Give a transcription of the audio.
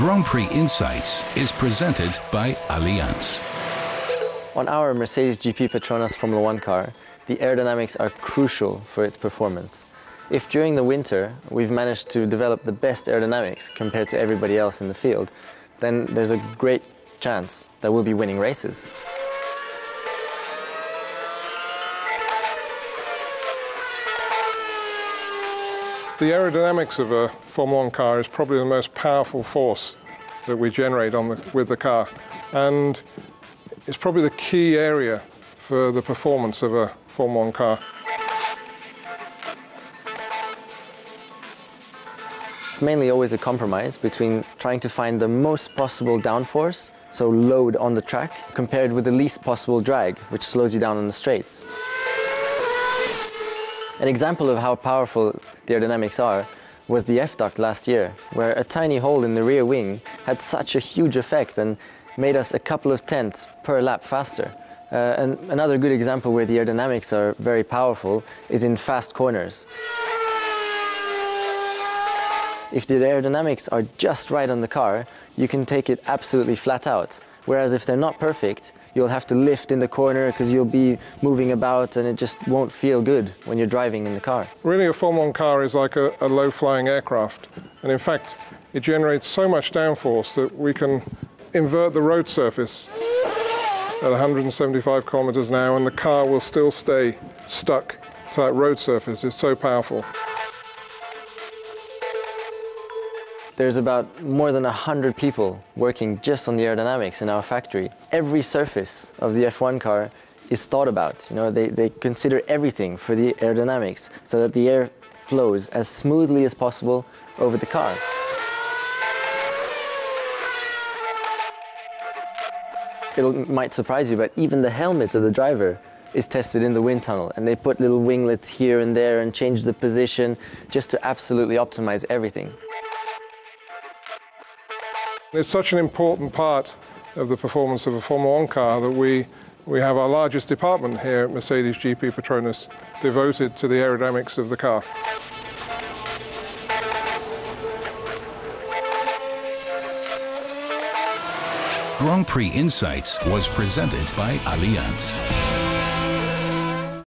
Grand Prix Insights is presented by Allianz. On our Mercedes GP Petronas Formula One car, the aerodynamics are crucial for its performance. If during the winter we've managed to develop the best aerodynamics compared to everybody else in the field, then there's a great chance that we'll be winning races. The aerodynamics of a Formula One car is probably the most powerful force that we generate on the, with the car. And it's probably the key area for the performance of a Formula One car. It's mainly always a compromise between trying to find the most possible downforce, so load on the track, compared with the least possible drag, which slows you down on the straights. An example of how powerful the aerodynamics are was the F-duct last year, where a tiny hole in the rear wing had such a huge effect and made us a couple of tenths per lap faster. Uh, and another good example where the aerodynamics are very powerful is in fast corners. If the aerodynamics are just right on the car, you can take it absolutely flat out. Whereas if they're not perfect, you'll have to lift in the corner because you'll be moving about and it just won't feel good when you're driving in the car. Really, a Formula One car is like a, a low-flying aircraft. And in fact, it generates so much downforce that we can invert the road surface at 175 kilometers an hour and the car will still stay stuck to that road surface. It's so powerful. There's about more than 100 people working just on the aerodynamics in our factory. Every surface of the F1 car is thought about. You know, they, they consider everything for the aerodynamics so that the air flows as smoothly as possible over the car. It might surprise you, but even the helmet of the driver is tested in the wind tunnel and they put little winglets here and there and change the position just to absolutely optimize everything. It's such an important part of the performance of a Formula One car that we, we have our largest department here at Mercedes GP Petronas devoted to the aerodynamics of the car. Grand Prix Insights was presented by Allianz.